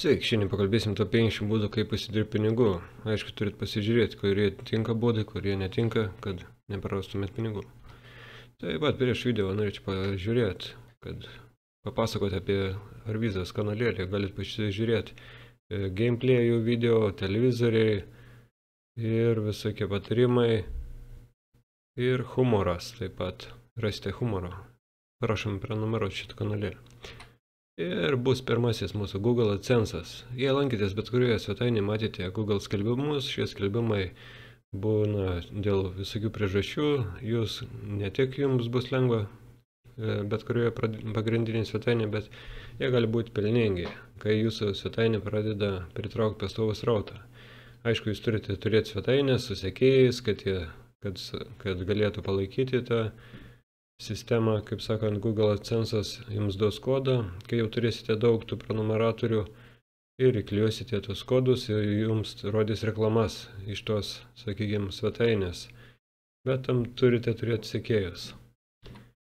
Sveiki, šiandien pakalbėsim to 50 būdų, kaip pasidirbti pinigų. Aišku, turit pasižiūrėti, kurie tinka būdai, kurie netinka, kad neprarastumėt pinigų. Tai pat prieš video norėčiau pažiūrėti, kad papasakoti apie Arvizas kanalėlį, galit pasižiūrėti e, gameplayų video, televizoriai ir visokie patarimai ir humoras taip pat. Rasite humoro. Prašom prenumeruoti šitą kanalėlį. Ir bus pirmasis mūsų Google AdSense'as. Jei lankytės bet kurioje svetainėje, matėte Google skelbimus, šie skelbimai būna dėl visokių priežasčių, jūs ne tik jums bus lengva e, bet kurioje pagrindinėje svetainėje, bet jie gali būti pelningi, kai jūsų svetainė pradeda pritraukti pastovų srautą. Aišku, jūs turite turėti svetainę su sekėjais, kad, jie, kad, kad galėtų palaikyti tą sistemą, kaip sakant, Google AdSense'as jums duos kodą, kai jau turėsite daug tų prenumeratorių ir įkliuosite tos kodus ir jums rodys reklamas iš tos, sakykime, svetainės. Bet tam turite turėti sekėjus.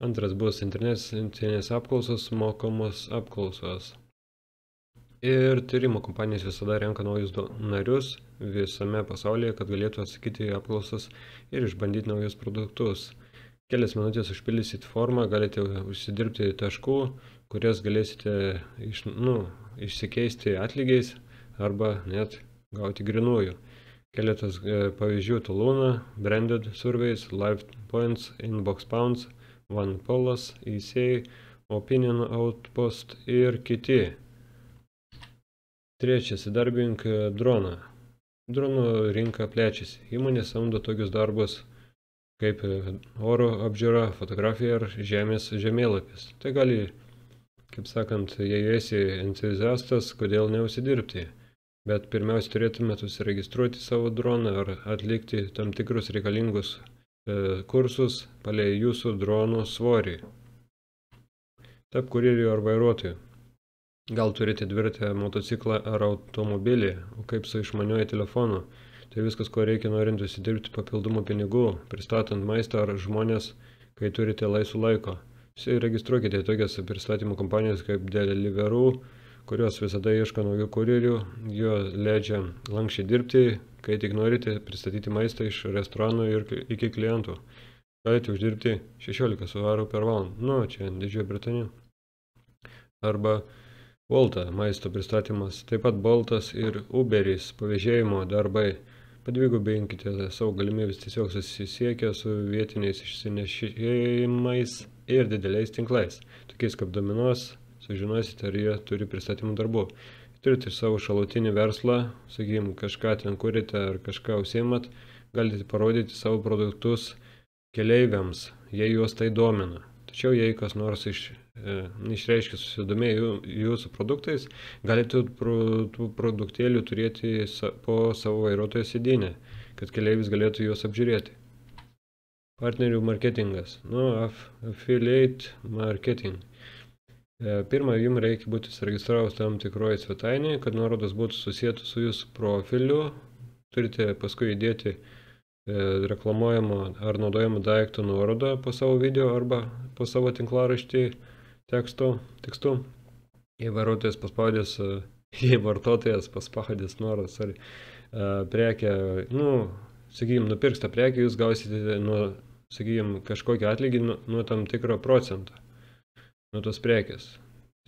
Antras bus internetinės apklausos, mokamos apklausos. Ir tyrimo kompanijos visada renka naujus narius visame pasaulyje, kad galėtų atsakyti į apklausas ir išbandyti naujus produktus kelias minutės užpildysit formą, galite užsidirbti taškų, kurias galėsite iš, nu, išsikeisti atlygiais arba net gauti grinuoju. Keletas e, pavyzdžių Tuluna, Branded Surveys, Live Points, Inbox Pounds, One Polas, ECA, Opinion Outpost ir kiti. Trečias, įdarbink droną. Dronų rinka plečiasi. Įmonės samdo tokius darbus kaip e, oro apžiūra, fotografija ar žemės žemėlapis. Tai gali, kaip sakant, jei esi entuziastas, kodėl neusidirbti. Bet pirmiausia turėtumėte užsiregistruoti savo droną ar atlikti tam tikrus reikalingus e, kursus palei jūsų dronų svorį. Tap kurjeriu ar vairuotoju. Gal turite dviratę motociklą ar automobilį, o kaip su išmaniuoju telefonu. Tai viskas, ko reikia norint užsidirbti papildomų pinigų, pristatant maistą ar žmonės, kai turite laisvų laiko. Registruokite tokias pristatymų kompanijas kaip Deliveroo, kurios visada ieško naujų kurjerių, jo leidžia lankščiai dirbti, kai tik norite pristatyti maistą iš restoranų ir iki klientų. Galite uždirbti 16 svarų per valandą. Nu, čia Didžioji Britanija. Arba Volta maisto pristatymas, taip pat Boltas ir Uberis pavėžėjimo darbai. Padvigubinkite savo galimybės tiesiog susisiekę su vietiniais išsinešėjimais ir dideliais tinklais, tokiais kaip dominos, sužinosite, ar jie turi pristatymų darbų. Turite savo šalutinį verslą, sakykime, kažką ten kurite ar kažką užsiemat, galite parodyti savo produktus keleiviams, jei juos tai domina. Tačiau jei kas nors iš, e, išreiškia susidomėjų jūsų produktais, galite tų produktėlių turėti po savo vairuotojo sėdinę, kad keleivis galėtų juos apžiūrėti. Partnerių marketingas. Nu, aff, affiliate marketing. E, pirmą, jums reikia būti suregistravus tam tikroje svetainėje, kad nuorodos būtų susijęs su jūsų profiliu. Turite paskui įdėti E, reklamuojamo ar naudojamo daikto nuorodą po savo video arba po savo tinklaraštį teksto, tekstu. Jei vartotojas paspaudės, e, jei vartotojas paspaudės nuorodas ar e, prekę, nu, sakykime, nupirks tą prekę, jūs gausite nuo, sakykime, kažkokį atlygį nuo, nuo tam tikro procento, nuo tos prekės.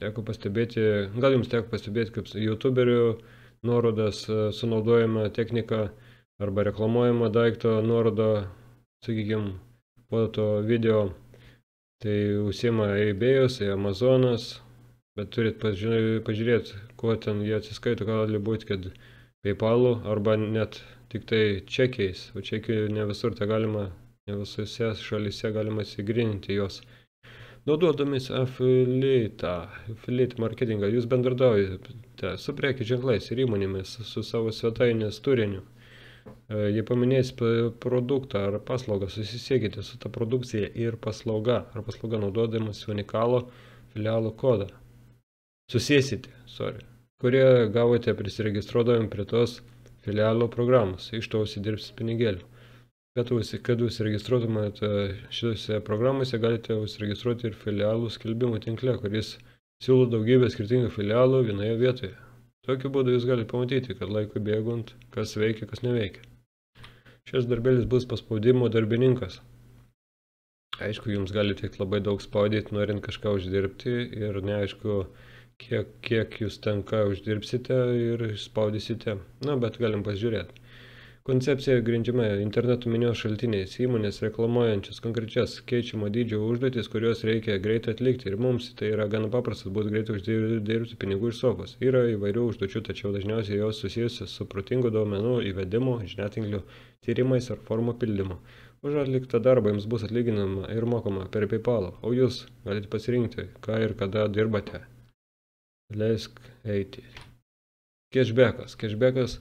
Teko pastebėti, gal jums teko pastebėti, kaip youtuberių nuorodas sunaudojama technika arba reklamuojama daikto nuoroda, sakykime, po to video, tai užsiema eBay'us, Amazonas, bet turit pažiūrėti, kuo ten jie atsiskaito, gali būti, kad PayPal'u arba net tik tai čekiais, o čekių ne visur tai galima, ne visose šalyse galima įsigrininti jos. Naudodamis affiliate, affiliate marketingą, jūs bendradaujate su prekių ženklais ir įmonėmis, su savo svetainės turiniu. Jei paminės produktą ar paslaugą, susisiekite su ta produkcija ir paslauga ar paslauga naudodamas unikalo filialo kodą. Susėsite, sorry, kurie gavote prisiregistruodami prie tos filialo programos, iš to užsidirbs pinigėlių. Bet kad užsiregistruotumėte šitose programose, galite užsiregistruoti ir filialų skelbimų tinkle, kuris siūlo daugybę skirtingų filialų vienoje vietoje. Tokiu būdu jūs galite pamatyti, kad laikui bėgant, kas veikia, kas neveikia. Šis darbėlis bus paspaudimo darbininkas. Aišku, jums gali tik labai daug spaudyti, norint kažką uždirbti ir neaišku, kiek, kiek jūs tenka uždirbsite ir spaudysite. Na, bet galim pasižiūrėti. Koncepcija grindžiama interneto minios šaltiniais, įmonės reklamuojančias konkrečias keičiamo dydžio užduotis, kuriuos reikia greitai atlikti. Ir mums tai yra gana paprastas būtų greitai uždirbti pinigų iš sofos. Yra įvairių užduočių, tačiau dažniausiai jos susijusios su protingų duomenų įvedimu, žiniatinklių tyrimais ar formų pildymu. Už atliktą darbą jums bus atlyginama ir mokama per PayPal, o jūs galite pasirinkti, ką ir kada dirbate. Leisk eiti. Cashbackas. Cashbackas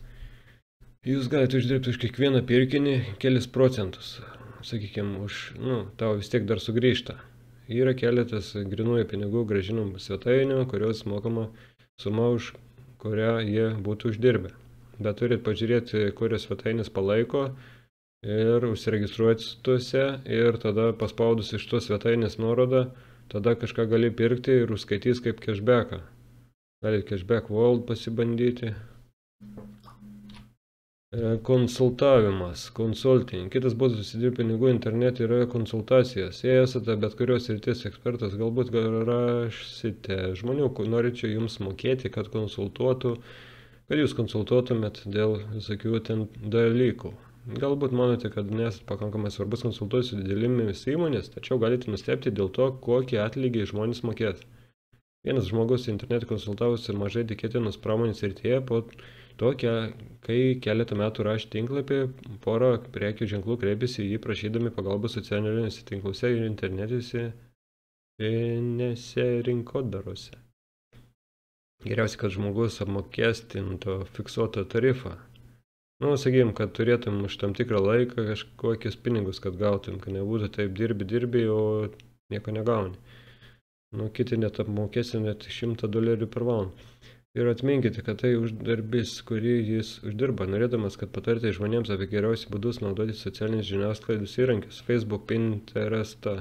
Jūs galite uždirbti už kiekvieną pirkinį kelis procentus. Sakykime, už, nu, tau vis tiek dar sugrįžta. Yra keletas grinųjų pinigų gražinamų svetainių, kurios mokama suma, už kurią jie būtų uždirbę. Bet turit pažiūrėti, kurios svetainės palaiko ir užsiregistruoti tuose ir tada paspaudus iš tos svetainės nuorodą, tada kažką gali pirkti ir užskaitys kaip cashbacką. Galite cashback world pasibandyti. E, konsultavimas, consulting. Kitas būdas užsidirbti pinigų internete yra konsultacijos. Jei esate bet kurios ryties ekspertas, galbūt rašysite žmonių, norinčių jums mokėti, kad konsultuotų, kad jūs konsultuotumėt dėl visokių ten dalykų. Galbūt manote, kad nesate pakankamai svarbus konsultuoti su didelėmis įmonės, tačiau galite nustepti dėl to, kokį atlygį žmonės mokės. Vienas žmogus internete konsultavosi mažai tikėtinos pramonės rytyje po Tokia, kai keletą metų rašė tinklapį, pora prekių ženklų kreipėsi jį prašydami pagalbos socialiniuose tinkluose ir internetinėse rinkodarose. Geriausia, kad žmogus apmokestintų fiksuotą tarifą. Nu, sakym, kad turėtum už tam tikrą laiką kažkokius pinigus, kad gautum, kad nebūtų taip dirbi, dirbi, o nieko negauni. Nu, kiti net apmokestina net 100 dolerių per valandą. Ir atminkite, kad tai uždarbis, kurį jis uždirba, norėdamas, kad patarti žmonėms apie geriausius būdus naudoti socialinės žiniasklaidos įrankius, Facebook, Pinterestą,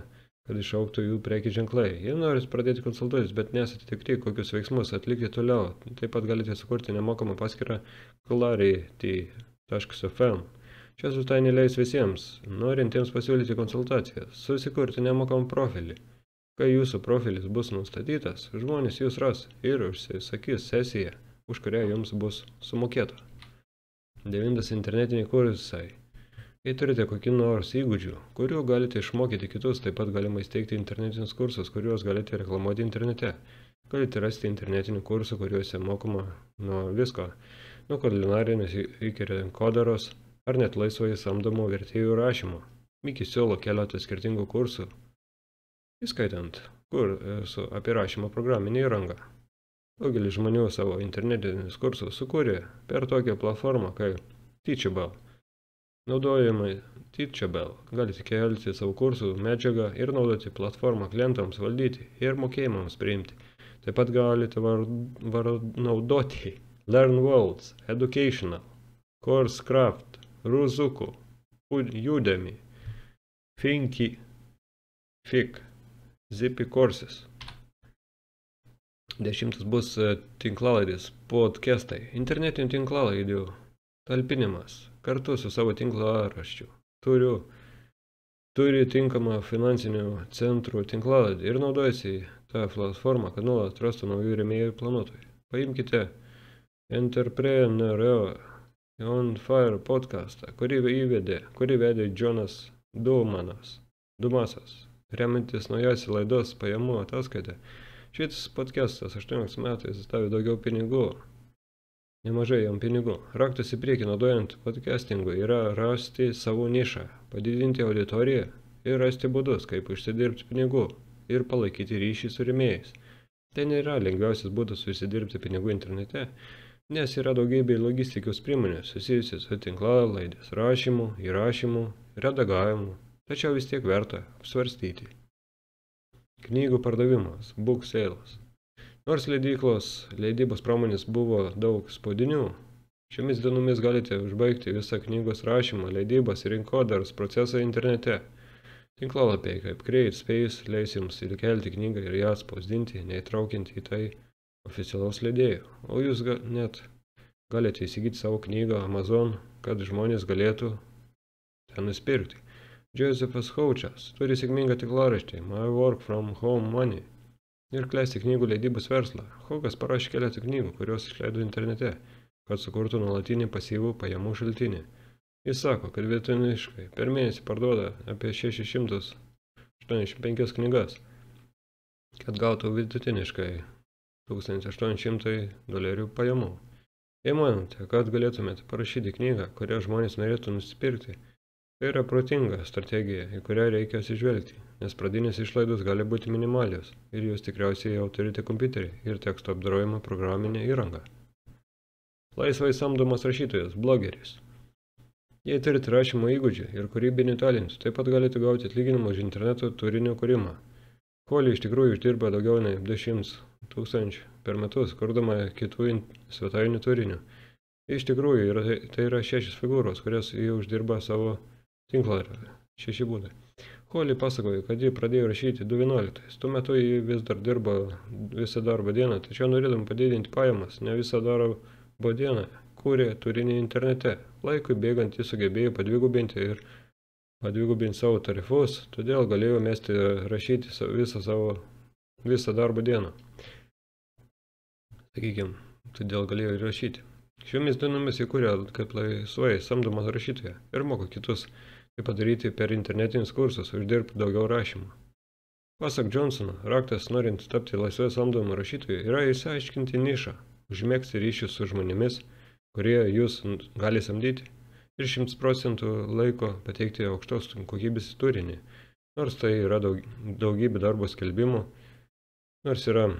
kad išauktų jų prekių ženklai. Jie nori pradėti konsultuotis, bet nesate tikri, kokius veiksmus atlikti toliau. Taip pat galite sukurti nemokamą paskirtą clarity.fm. Čia svetainė leis visiems, norintiems pasiūlyti konsultacijas, susikurti nemokamą profilį. Kai jūsų profilis bus nustatytas, žmonės jūs ras ir užsisakys sesiją, už kurią jums bus sumokėta. Devintas internetiniai kursai. Jei turite kokį nors įgūdžių, kuriuo galite išmokyti kitus, taip pat galima įsteigti internetinius kursus, kuriuos galite reklamuoti internete. Galite rasti internetinių kursų, kuriuose mokoma nuo visko, nuo kulinarinės iki rinkodaros ar net laisvai samdomų vertėjų rašymo. Mikis siūlo keletą skirtingų kursų, įskaitant kur su apie rašymo programinę įrangą. Daugelis žmonių savo internetinius kursus sukūrė per tokią platformą kaip Teachable. Naudojimai Teachable galite kelti savo kursų medžiagą ir naudoti platformą klientams valdyti ir mokėjimams priimti. Taip pat galite var, var naudoti LearnWorlds, Educational, CourseCraft, Ruzuku, Udemy, Finki, Fik. Zipi Courses. Dešimtas bus e, tinklalaidės, podcastai, internetinių tinklalaidžių talpinimas kartu su savo tinklaraščiu. Turiu, turi tinkamą finansinių centrų tinklalaidį ir naudojasi tą platformą, kad nuolat rastų naujų remėjų planuotojų. Paimkite Entrepreneur on Fire podcastą, kurį įvedė, kurį vedė Jonas Dumanas, Dumasas Remiantis naujausia laidos pajamų ataskaita, šitas podcastas 18 metais davė daugiau pinigų. Nemažai jam pinigų. Raktas į priekį naudojant podcastingui yra rasti savo nišą, padidinti auditoriją ir rasti būdus, kaip užsidirbti pinigų ir palaikyti ryšį su rėmėjais. Tai nėra lengviausias būdas užsidirbti pinigų internete, nes yra daugybė logistikos priemonių susijusių su tinklalaidės rašymu, įrašymu, redagavimu, tačiau vis tiek verta apsvarstyti. Knygų pardavimas, book sales. Nors leidyklos leidybos pramonės buvo daug spaudinių, šiomis dienomis galite užbaigti visą knygos rašymą, leidybos ir rinkodaros procesą internete. Tinklalapiai kaip CreateSpace leis jums įkelti knygą ir ją spausdinti, neįtraukiant į tai oficialaus leidėjo, o jūs ga, net galite įsigyti savo knygą Amazon, kad žmonės galėtų ten nusipirkti. Josephas Haučas turi sėkmingą tiklaraštį My Work from Home Money ir klesti knygų leidybos verslą. Haukas parašė keletą knygų, kurios išleido internete, kad sukurtų nuolatinį pasyvų pajamų šaltinį. Jis sako, kad vidutiniškai per mėnesį parduoda apie 685 knygas, kad gautų vidutiniškai 1800 dolerių pajamų. Jei manote, kad galėtumėte parašyti knygą, kurią žmonės norėtų nusipirkti, tai yra protinga strategija, į kurią reikia atsižvelgti, nes pradinės išlaidos gali būti minimalios ir jūs tikriausiai jau turite kompiuterį ir teksto apdarojimo programinę įrangą. Laisvai samdomas rašytojas, blogeris. Jei turite rašymo įgūdžių ir kūrybinių talentų, taip pat galite gauti atlyginimą už interneto turinio kūrimą. Koli iš tikrųjų uždirba daugiau nei 10 tūkstančių per metus, kurdama kitų svetainių turinių. Iš tikrųjų, yra, tai yra šešios figūros, kurias jie uždirba savo tinklapį. Šeši būdai. Koli pasakojo, kad ji pradėjo rašyti 2.11. Tuo metu ji vis dar dirba visą darbo dieną, tačiau norėdam padidinti pajamas, ne visą darbo dieną kūrė turinį internete. Laikui bėgant jis sugebėjo padvigubinti ir padvigubinti savo tarifus, todėl galėjo mesti rašyti visą savo visą darbo dieną. Sakykime, todėl galėjo ir rašyti. Šiomis dienomis įkūrė kaip laisvai samdomas rašytoja ir moko kitus, kaip padaryti per internetinius kursus, uždirbti daugiau rašymų. Pasak Johnsono, raktas norint tapti laisvai samdomu rašytoju yra įsiaiškinti nišą, užmėgsti ryšius su žmonėmis, kurie jūs gali samdyti ir 100 procentų laiko pateikti aukštos kokybės turinį, nors tai yra daug, daugybė darbo skelbimų, nors yra,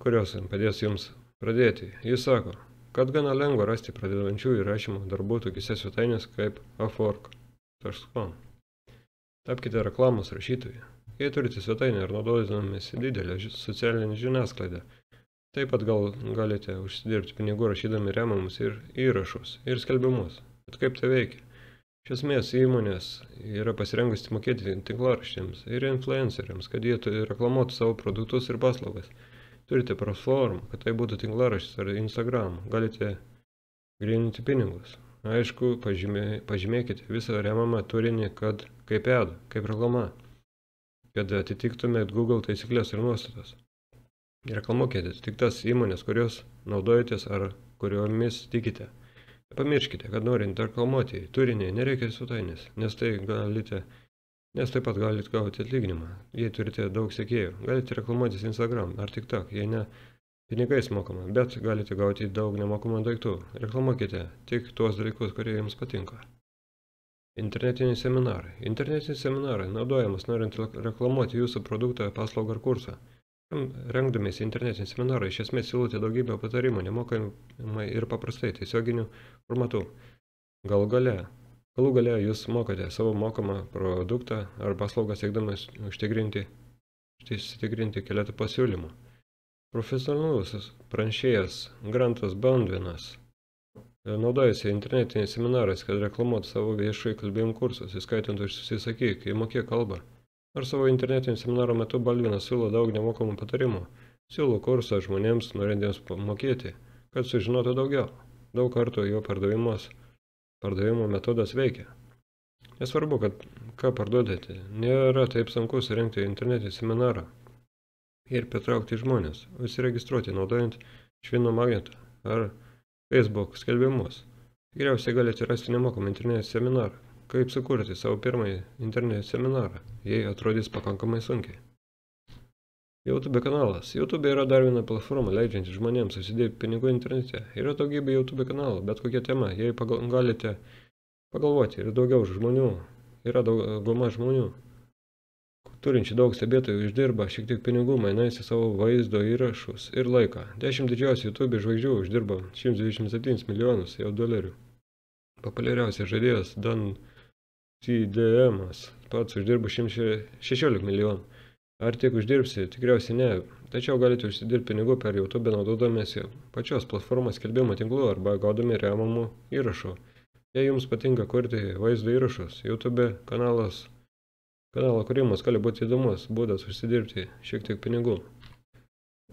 kurios padės jums pradėti. Jis sako, kad gana lengva rasti pradedančių įrašymo darbų tokiuose svetainės kaip upwork.com. Tapkite reklamos rašytojai. Jei turite svetainę ir naudojamės didelę socialinę žiniasklaidą, Taip pat gal galite užsidirbti pinigų rašydami remiamus ir įrašus, ir skelbimus. Bet kaip tai veikia? Iš esmės įmonės yra pasirengusi mokėti tinklaraštėms ir influenceriams, kad jie reklamuotų savo produktus ir paslaugas. Turite platformą, kad tai būtų tinklaraštis ar Instagram, galite grininti pinigus. Aišku, pažymė, pažymėkite visą remamą turinį, kad kaip edą, kaip reklama, kad atitiktumėt Google taisyklės ir nuostatas. Reklamuokite tik tas įmonės, kurios naudojatės ar kuriomis tikite. Pamirškite, kad norint reklamuoti turinį nereikia svetainės, nes tai galite, nes taip pat galite gauti atlyginimą, jei turite daug sekėjų. Galite reklamuotis Instagram ar TikTok, jei ne pinigais mokama, bet galite gauti daug nemokamų daiktų. Reklamuokite tik tuos dalykus, kurie jums patinka. Internetiniai seminarai. Internetiniai seminarai naudojamas norint reklamuoti jūsų produktą, paslaugą ar kursą. Rengdamiesi internetinį seminarą, iš esmės siūlote daugybę patarimų, nemokamai ir paprastai, tiesioginiu formatu. Gal gale, galų gale jūs mokate savo mokamą produktą ar paslaugą siekdamas užtikrinti, užtikrinti keletą pasiūlymų. Profesionalus pranešėjas Grantas Bandvinas naudojasi internetiniais seminarais, kad reklamuotų savo viešai kalbėjimų kursus, įskaitant užsisakyk, įmokė kalbą. Ar savo internetinio seminaro metu Balvinas siūlo daug nemokamų patarimų. Siūlo kursą žmonėms norintiems mokėti, kad sužinotų daugiau. Daug kartų jo pardavimas, pardavimo metodas veikia. Nesvarbu, kad ką parduodate, nėra taip sunku surinkti internetinį seminarą ir pritraukti žmonės, užsiregistruoti naudojant švino magnetą ar Facebook skelbimus. Tikriausiai galite rasti nemokamą internetinį seminarą, Kaip sukurti savo pirmąjį internetinį seminarą, jei atrodys pakankamai sunkiai. YouTube kanalas. YouTube yra dar viena platforma, leidžianti žmonėms susidėti pinigų internete. Yra daugybė YouTube kanalų, bet kokia tema, jei pagal, galite pagalvoti, ir daugiau žmonių, yra dauguma žmonių, turinčių daug stebėtojų, uždirba šiek tiek pinigų, mainais į savo vaizdo įrašus ir laiką. Dešimt didžiausių YouTube žvaigždžių uždirba 127 milijonus jau dolerių. Populiariausias žaidėjas Dan TDMas pats uždirba 116 milijonų. Ar tiek uždirbsi? Tikriausiai ne. Tačiau galite užsidirbti pinigų per YouTube naudodamėsi pačios platformos skelbimo tinklu arba gaudami remamų įrašų. Jei jums patinka kurti vaizdo įrašus, YouTube kanalas, kanalo kūrimas gali būti įdomus būdas užsidirbti šiek tiek pinigų.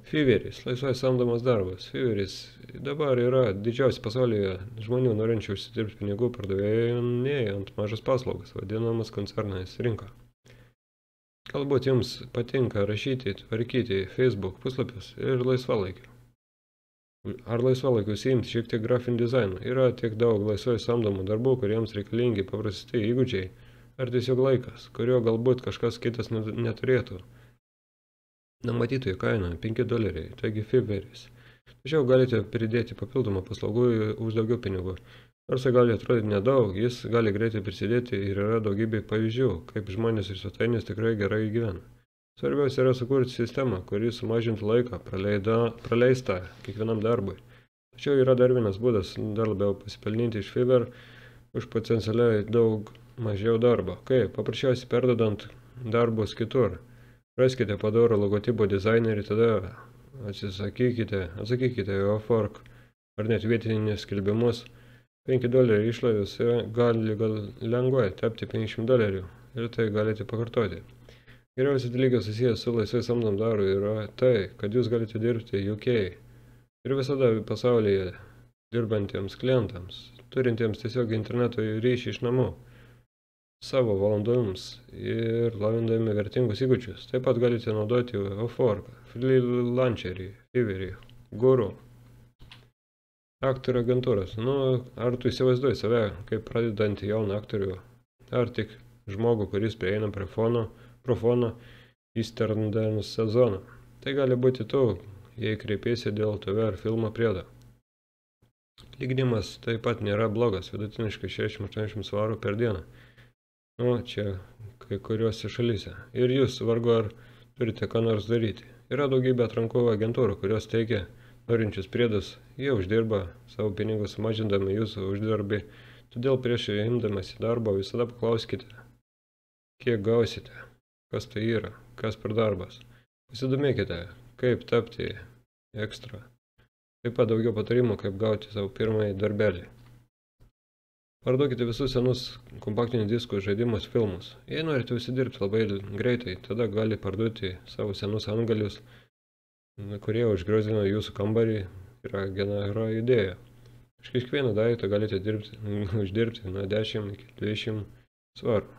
Fiveris, laisvai samdomas darbas. Fiveris dabar yra didžiausia pasaulyje žmonių norinčių užsidirbti pinigų pardavėjant mažas paslaugas, vadinamas koncernais rinka. Galbūt jums patinka rašyti, tvarkyti Facebook puslapius ir laisvalaikiu. Ar laisvalaikiu užsiimti šiek tiek grafinį dizainą. Yra tiek daug laisvai samdomų darbų, kuriems reikalingi paprasti įgūdžiai ar tiesiog laikas, kurio galbūt kažkas kitas neturėtų. Numatytoji kaina 5 doleriai, taigi fiberis. Tačiau galite pridėti papildomą paslaugų už daugiau pinigų. Nors tai gali atrodyti nedaug, jis gali greitai prisidėti ir yra daugybė pavyzdžių, kaip žmonės ir svetainės tikrai gerai gyvena. Svarbiausia yra sukurti sistemą, kuri sumažintų laiką praleidą, praleistą kiekvienam darbui. Tačiau yra dar vienas būdas dar labiau pasipelnyti iš Fiverr už potencialiai daug mažiau darbo. Kaip? Paprasčiausiai perdodant darbus kitur. Raskite padorų logotipo dizainerį, tada atsisakykite, atsakykite į Ofork ar net vietinės skelbimus. 5 dolerių išlaidos gali gal lengvai tapti 50 dolerių ir tai galite pakartoti. Geriausias dalykas susijęs su laisvai samdom daru yra tai, kad jūs galite dirbti UK ir visada pasaulyje dirbantiems klientams, turintiems tiesiog interneto ryšį iš namų savo valandoms ir lavindami vertingus įgūdžius. Taip pat galite naudoti Upwork, Freelancerį, Fiverrį, Guru. Aktorių agentūros. Nu, ar tu įsivaizduoji save kaip pradedantį jauną aktorių, ar tik žmogų, kuris prieina prie fono, pro fono Eastern Dance sezoną. Tai gali būti tu, jei kreipiesi dėl tave ar filmo priedo. Lyginimas taip pat nėra blogas, vidutiniškai 60-80 svarų per dieną. Nu, čia kai kuriuose šalyse. Ir jūs vargu ar turite ką nors daryti. Yra daugybė atrankų agentūrų, kurios teikia norinčius priedus. Jie uždirba savo pinigus, mažindami jūsų uždarbį. Todėl prieš imdamas į darbą visada paklauskite, kiek gausite, kas tai yra, kas per darbas. Pasidomėkite, kaip tapti ekstra. Taip pat daugiau patarimų, kaip gauti savo pirmąjį darbelį. Parduokite visus senus kompaktinių diskų žaidimus filmus. Jei norite užsidirbti labai greitai, tada gali parduoti savo senus angalius, kurie užgrozino jūsų kambarį. Yra gera idėja. Iš kiekvieno daikto galite dirbti, uždirbti nuo 10 iki 20 svarų.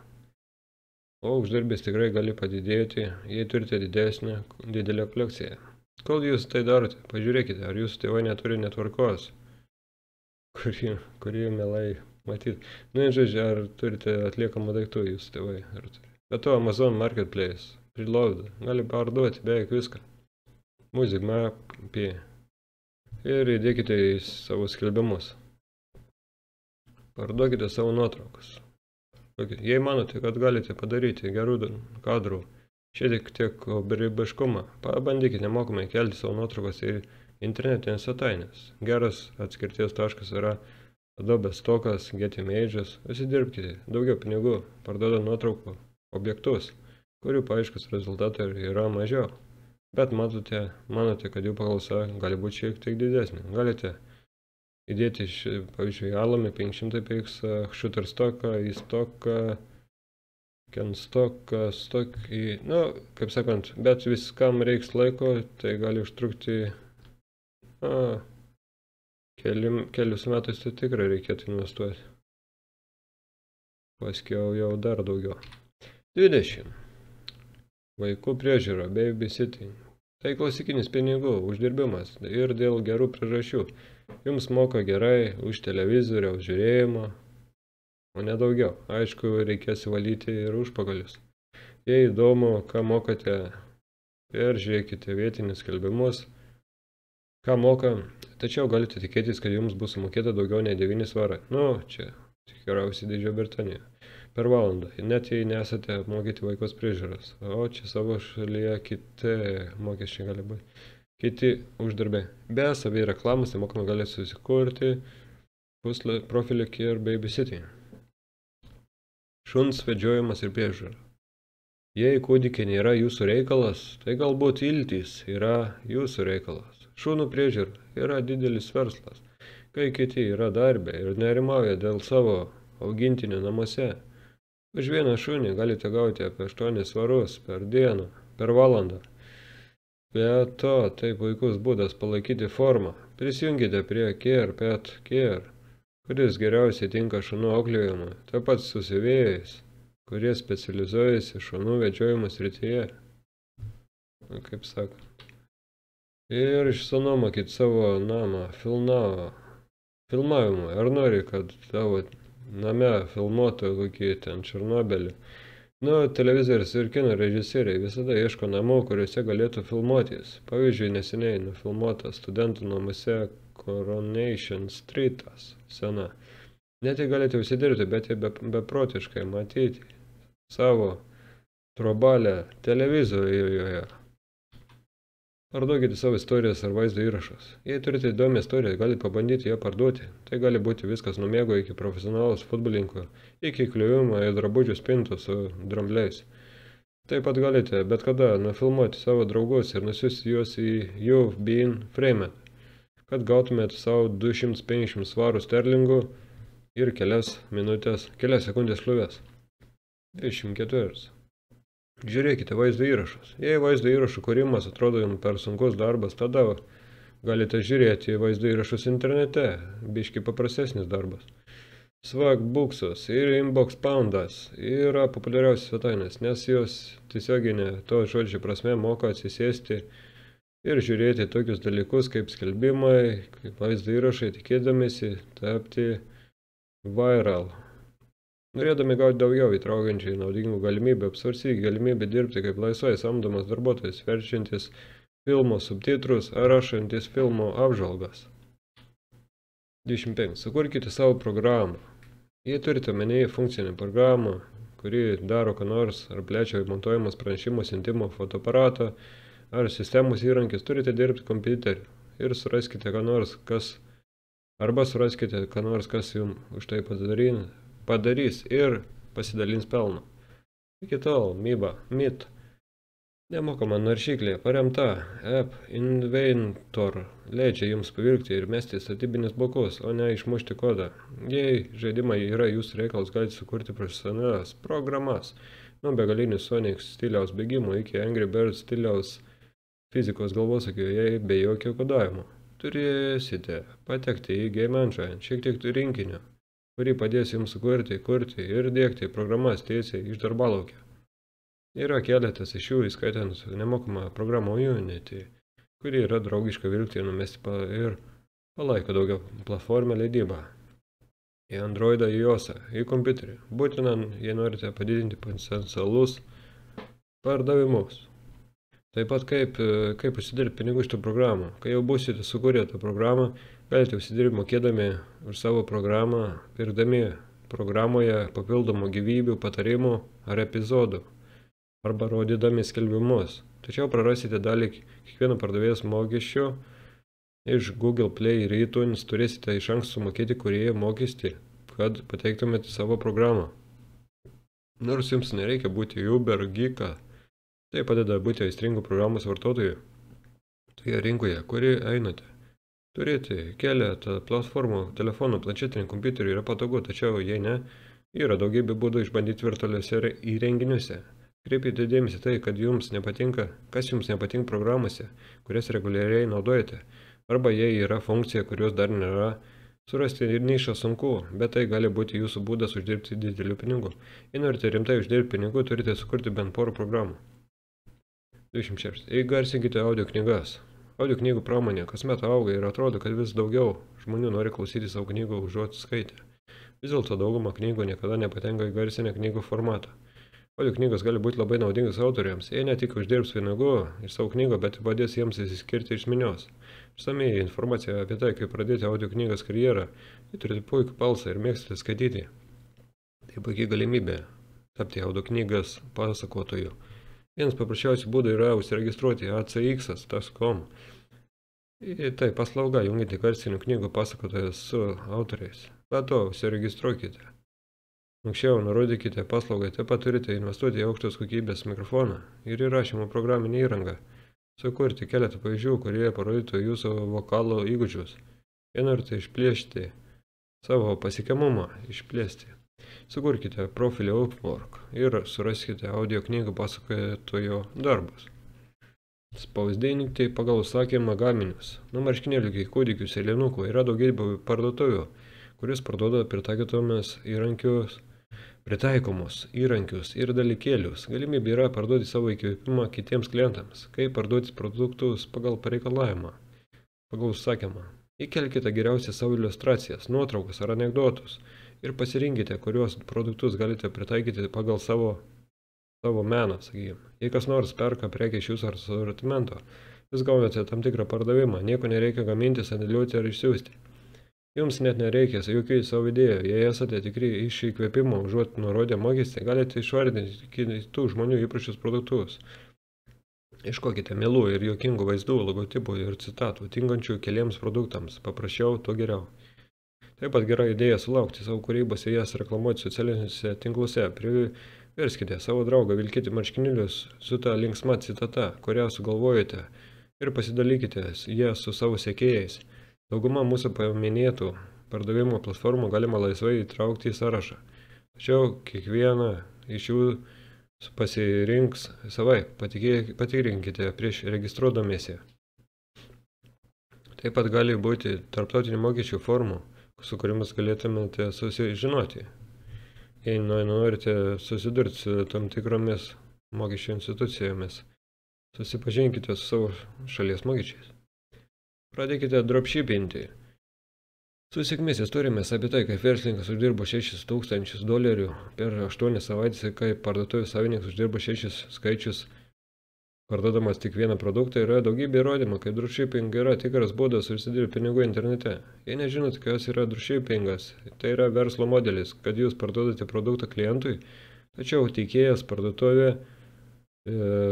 O uždarbis tikrai gali padidėti, jei turite didesnę, didelę kolekciją. Kol jūs tai darote, pažiūrėkite, ar jūsų tėvai neturi netvarkos, kuri, kuri melai matyt. Nu, žodžiu, ar turite atliekamų daiktų jūs tėvai? Ar turi. Bet to Amazon Marketplace, Preload, gali parduoti beveik viską. Music Map, P. Ir įdėkite į savo skelbimus. Parduokite savo nuotraukas. Jei manote, kad galite padaryti gerų kadrų, šiek tiek beribiškumą, pabandykite nemokamai kelti savo nuotraukas į internetinės svetainės. Geras atskirties taškas yra Adobe stokas, Get Images, užsidirbkite daugiau pinigų, parduodant nuotraukų objektus, kurių paaiškus rezultatai yra mažiau. Bet matote, manote, kad jų paklausa gali būti šiek tiek didesnė. Galite įdėti, pavyzdžiui, alami 500 px, shutterstocką, įstoką, kenstoką, stokį, nu, kaip sakant, bet viskam reiks laiko, tai gali užtrukti, a, Keli, kelius metus tai tikrai reikėtų investuoti. Paskiau jau dar daugiau. 20. Vaikų priežiūra, babysitting. Tai klasikinis pinigų uždirbimas ir dėl gerų priežasčių. Jums moka gerai už televizoriaus žiūrėjimą, o ne daugiau. Aišku, reikės valyti ir užpagalius. Jei įdomu, ką mokate, peržiūrėkite vietinius skelbimus, ką moka Tačiau galite tikėtis, kad jums bus sumokėta daugiau nei 9 svarai. Nu, čia tikriausiai Didžiojo Britanija. Per valandą, net jei nesate apmokyti vaikos priežiūros. O čia savo šalyje kiti mokesčiai gali būti. Kiti uždarbiai. Be savai reklamos nemokamai galite susikurti puslapį profilį ir babysitting. Šuns vedžiojimas ir priežiūra. Jei kūdikiai nėra jūsų reikalas, tai galbūt iltys yra jūsų reikalas. Šūnų priežiūra yra didelis verslas, kai kiti yra darbė ir nerimauja dėl savo augintinių namuose. Už vieną šunį galite gauti apie 8 svarus per dieną, per valandą. Be to, tai puikus būdas palaikyti formą. Prisijungite prie Care Pet Care, kuris geriausiai tinka šunų auklėjimui, taip pat su siuvėjais, kurie specializuojasi šunų vedžiojimo srityje. Kaip sako. Ir išsinuomokit savo namą filmavo, filmavimui. Ar nori, kad tavo name filmuotų kokį ten Černobylį? Nu, televizorius ir kino režisieriai visada ieško namų, kuriuose galėtų filmuotis. Pavyzdžiui, neseniai nufilmuota studentų namuose Coronation Streetas sena. Net jei galite užsidirbti, bet jei beprotiškai matyti savo trobalę televizorijoje Parduokite savo istorijas ar vaizdo įrašus. Jei turite įdomią istoriją, galite pabandyti ją parduoti. Tai gali būti viskas nuo mėgo iki profesionalaus futbolinko, iki kliuvimo į drabužių spintų su drambliais. Taip pat galite bet kada nufilmuoti savo draugus ir nusiųsti juos į You've Been Framed, kad gautumėte savo 250 svarų sterlingų ir kelias minutės, kelias sekundės kliuvės. 24. Žiūrėkite vaizdo įrašus. Jei vaizdo įrašų kūrimas atrodo jums per sunkus darbas, tada galite žiūrėti vaizdo įrašus internete, biški paprastesnis darbas. Swagbooksus ir Inbox Poundas yra populiariausios svetainės, nes jos tiesioginė to žodžio prasme moka atsisėsti ir žiūrėti tokius dalykus kaip skelbimai, kaip vaizdo įrašai, tikėdamėsi tapti viral. Norėdami gauti daugiau įtraukiančiai naudingų galimybių, apsvarsyti galimybę dirbti kaip laisvai samdomas darbuotojas, verčiantis filmo subtitrus ar rašantis filmo apžvalgas. 25. Sukurkite savo programą. Jei turite menėje funkcinę programą, kuri daro ką nors ar plečia montuojamas pranešimo siuntimo fotoaparatą ar sistemos įrankis, turite dirbti kompiuteriu ir suraskite ką nors, kas arba suraskite ką nors, kas jums už tai padarina padarys ir pasidalins pelną. Iki tol MIBA, MIT, nemokama naršyklė paremta App Inventor leidžia jums pavirkti ir mesti statybinius blokus, o ne išmušti kodą. Jei žaidimai yra jūsų reikalas, galite sukurti profesionalias programas, nuo begalinių Sonic stiliaus bėgimo iki Angry Birds stiliaus fizikos galvosakio, jei be jokio kodavimo. Turėsite patekti į Game Engine, šiek tiek rinkinio kuri padės jums sukurti, kurti ir dėkti programas tiesiai iš darbalaukio. Yra keletas iš jų, įskaitant nemokamą programą Unity, kuri yra draugiška vilkti ir numesti pa ir palaiko daugia platformę leidybą. Į Androidą, į iOSą, į kompiuterį. Būtina, jei norite padidinti potencialus pardavimus. Taip pat kaip, kaip užsidirbti pinigų iš tų programų. Kai jau būsite sukūrę tą programą, Galite užsidirbti mokėdami už savo programą, pirkdami programoje papildomų gyvybių, patarimų ar epizodų, arba rodydami skelbimus. Tačiau prarasite dalį kiekvieno pardavėjos mokesčio iš Google Play ir iTunes turėsite iš anksto sumokėti kuriejo mokestį, kad pateiktumėte savo programą. Nors jums nereikia būti Uber geeka, tai padeda būti aistringų programos vartotojų toje rinkoje, kuri einate. Turėti keletą platformų telefonų, planšetinių kompiuterių yra patogu, tačiau jei ne, yra daugybė būdų išbandyti virtualiuose įrenginiuose. Kreipite dėmesį tai, kad jums nepatinka, kas jums nepatinka programuose, kurias reguliariai naudojate, arba jei yra funkcija, kurios dar nėra, surasti ir nišą sunku, bet tai gali būti jūsų būdas uždirbti didelių pinigų. Jei norite rimtai uždirbti pinigų, turite sukurti bent porą programų. 26. Įgarsinkite audio knygas. Audio knygų pramonė kasmet auga ir atrodo, kad vis daugiau žmonių nori klausyti savo knygų užuot skaitę. Vis dėlto dauguma knygų niekada nepatenka į garsinę knygų formatą. Audio knygos gali būti labai naudingas autoriams, jie ne tik uždirbs pinigų iš savo knygų, bet padės jiems įsiskirti iš minios. Išsamei informacija apie tai, kaip pradėti audio knygos karjerą, jei turite puikų balsą ir mėgstate skaityti. Tai puikiai galimybė tapti audio knygas pasakotoju. Vienas paprasčiausių būdų yra užsiregistruoti acx.com. Tai paslauga jungianti garsinių knygų pasakotojas su autoriais. Be to, užsiregistruokite. Anksčiau nurodykite paslaugą, taip pat turite investuoti į aukštos kokybės mikrofoną ir įrašymo programinį įrangą. Sukurti keletą pavyzdžių, kurie parodytų jūsų vokalo įgūdžius. Jei norite išplėšti savo pasikiamumą, išplėsti. Sukurkite profilį Upwork ir suraskite audio knygų pasakotojo darbus. Spausdinti pagal užsakymą gaminius. Nuo marškinėlių iki kūdikių sėlinukų yra daugybė parduotuvių, kuris parduoda pritaikytomis įrankius, pritaikomus įrankius ir dalykėlius. Galimybė yra parduoti savo įkvėpimą kitiems klientams, kaip parduoti produktus pagal pareikalavimą, pagal užsakymą. Įkelkite geriausiai savo iliustracijas, nuotraukas ar anegdotus ir pasirinkite, kuriuos produktus galite pritaikyti pagal savo, savo meną, sakykime. Jei kas nors perka prekę iš jūsų asortimento, jūs gaunate tam tikrą pardavimą, nieko nereikia gaminti, sandėliuoti ar išsiųsti. Jums net nereikia jokių savo idėjų, jei esate tikri iš įkvėpimo, užuot nurodę mokestį, galite išvardinti kitų žmonių įprašius produktus. Iškokite melų ir juokingų vaizdų, logotipų ir citatų, tinkančių keliems produktams. Paprasčiau, tuo geriau. Taip pat gera idėja sulaukti savo kūrybos ir jas reklamuoti socialiniuose tinkluose. Priverskite savo draugą vilkyti marškinėlius su ta linksma citata, kurią sugalvojate ir pasidalykite ją su savo sekėjais. Dauguma mūsų paminėtų pardavimo platformų galima laisvai įtraukti į sąrašą. Tačiau kiekviena iš jų pasirinks savai, patikrinkite prieš registruodamiesi. Taip pat gali būti tarptautinių mokesčių formų, su kuriamis galėtumėte susižinoti. Jei norite susidurti su tam tikromis mokesčių institucijomis, susipažinkite su savo šalies mokesčiais. Pradėkite dropshippinti Su sėkmės istorijomis apie tai, kaip verslininkas uždirbo 6 tūkstančius dolerių per 8 savaitės ir kaip parduotuvės savininkas uždirbo 6 skaičius parduodamas tik vieną produktą, yra daugybė įrodymų, kad dropshipping yra tikras būdas užsidirbti pinigų internete. Jei nežinot, kas yra dropshippingas, tai yra verslo modelis, kad jūs parduodate produktą klientui, tačiau teikėjas parduotuvė e,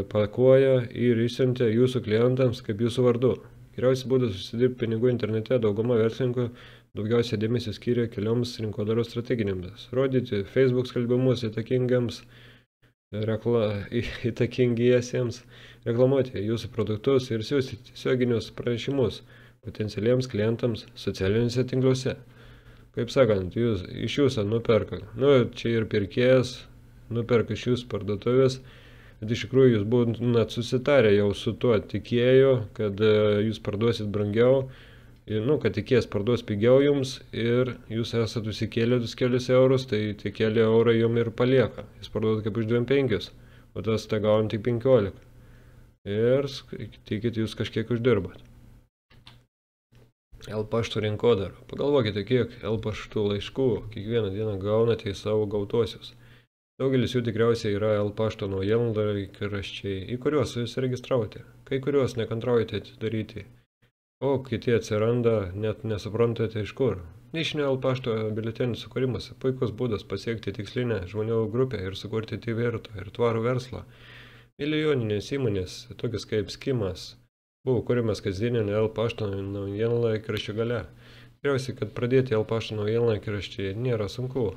pakuoja ir išsiuntė jūsų klientams kaip jūsų vardu. Geriausias būdas užsidirbti pinigų internete dauguma verslininkų daugiausia dėmesio skiria kelioms rinkodaros strateginėms. Rodyti Facebook skelbimus įtakingams, rekla, įtakingiesiems, reklamuoti jūsų produktus ir siūsti tiesioginius pranešimus potencialiems klientams socialiniuose tinkluose. Kaip sakant, jūs, iš jūsų nuperka. Nu, čia ir pirkėjas nuperka iš jūsų parduotuvės, bet iš tikrųjų jūs būtumėt susitarę jau su tuo tikėju, kad e, jūs parduosit brangiau ir, nu, kad tikės parduos pigiau jums ir jūs esate užsikėlę tuos kelius eurus, tai tie keli eurai jum ir palieka. Jūs parduodat kaip už 25, o tas tai gauni tik 15. Ir tikit jūs kažkiek uždirbat. L pašto rinkodara. Pagalvokite, kiek L paštų laiškų kiekvieną dieną gaunate į savo gautuosius. Daugelis jų tikriausiai yra L pašto naujienlaikraščiai, į kuriuos jūs registravote. Kai kuriuos nekantraujate atidaryti o kiti atsiranda net nesuprantate iš kur. Nišinio L pašto biuletenių sukūrimas – puikus būdas pasiekti tikslinę žmonių grupę ir sukurti tvirtą ir tvarų verslą. Milijoninės įmonės, tokias kaip Skimas, buvo kūrimas kasdieninio L pašto naujienlaikraščio gale. Tikriausiai, kad pradėti L pašto naujienlaikraštį nėra sunku.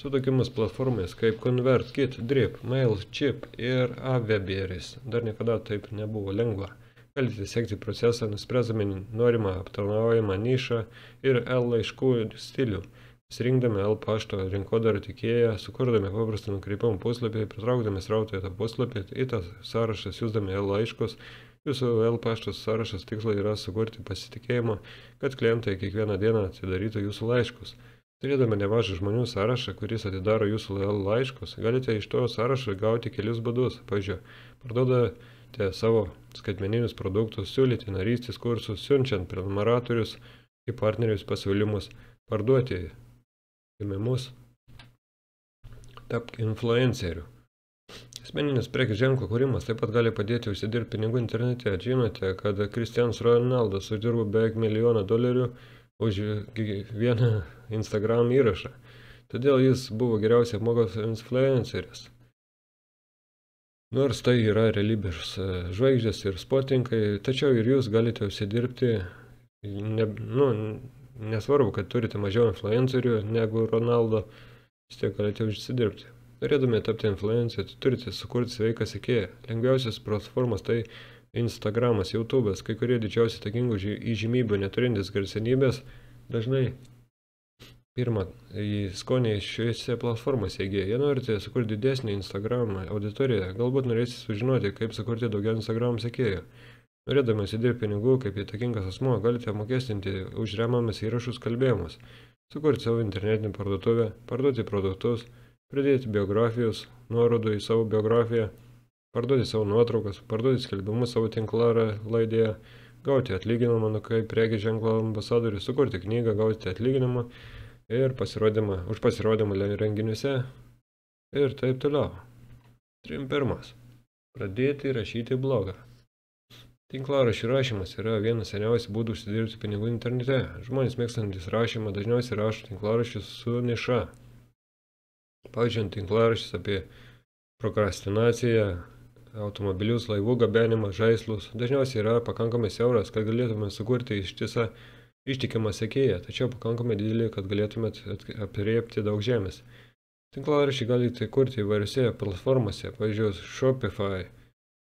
Su tokiamis platformomis kaip ConvertKit, Drip, MailChimp ir Aweberis dar niekada taip nebuvo lengva. Galite sekti procesą, nuspręsdami norimą aptarnaujamą nišą ir L laiškų stilių. Pasirinkdami L pašto rinkodarą tikėją, sukurdami paprastą nukreipimą puslapį, pritraukdami srautą į tą puslapį, į tą sąrašą siūsdami L laiškus, Jūsų L paštos sąrašas tikslas yra sukurti pasitikėjimą, kad klientai kiekvieną dieną atidarytų jūsų laiškus. Turėdami nemažą žmonių sąrašą, kuris atidaro jūsų L laiškus, galite iš to sąrašo gauti kelius būdus. Pavyzdžiui, parduoda savo skaitmeninius produktus, siūlyti narystės kursus, siunčiant prenumeratorius į partnerius pasiūlymus, parduoti gimimus, tapk influenceriu. Asmeninis prekės ženklo kūrimas taip pat gali padėti užsidirbti pinigų internete. Žinote, kad Kristianas Ronaldas uždirbo beveik milijoną dolerių už vieną Instagram įrašą. Todėl jis buvo geriausiai apmokos influenceris. Nors tai yra realybės e, žvaigždės ir sportininkai, tačiau ir jūs galite užsidirbti, ne, nu, nesvarbu, kad turite mažiau influencerių negu Ronaldo, vis tiek galite užsidirbti. Norėdami tapti influenceriu, turite sukurti sveiką sekėją. Lengviausias platformas tai Instagramas, YouTube'as, kai kurie didžiausi takingų įžymybių neturintis garsenybės dažnai pirmą į skonį šiuose platformose įgyja. Jei norite sukurti didesnį Instagram auditoriją, galbūt norėsite sužinoti, kaip sukurti daugiau Instagram sekėjų. Norėdamas įdirbti pinigų kaip įtakingas asmo, galite apmokestinti už remamas įrašus kalbėjimus, sukurti savo internetinę parduotuvę, parduoti produktus, pridėti biografijos, nuorodų į savo biografiją, parduoti savo nuotraukas, parduoti skelbimus savo tinklarą laidėje, gauti atlyginimą nu, kaip prekė ženklo ambasadorius, sukurti knygą, gauti atlyginimą ir pasirodymą, už pasirodymą renginiuose ir taip toliau. 31. Pradėti rašyti blogą. Tinklaraščių rašymas yra vienas seniausių būdų užsidirbti pinigų internete. Žmonės mėgstantis rašymą dažniausiai rašo tinklaraščius su niša. Pavyzdžiui, tinklaraštis apie prokrastinaciją, automobilius, laivų gabenimą, žaislus dažniausiai yra pakankamai siauras, kad galėtume sukurti ištisą ištikimą sekėją, tačiau pakankamai didelį, kad galėtumėt apriepti daug žemės. Tinklaraščiai galite kurti įvairiose platformose, pavyzdžiui, Shopify.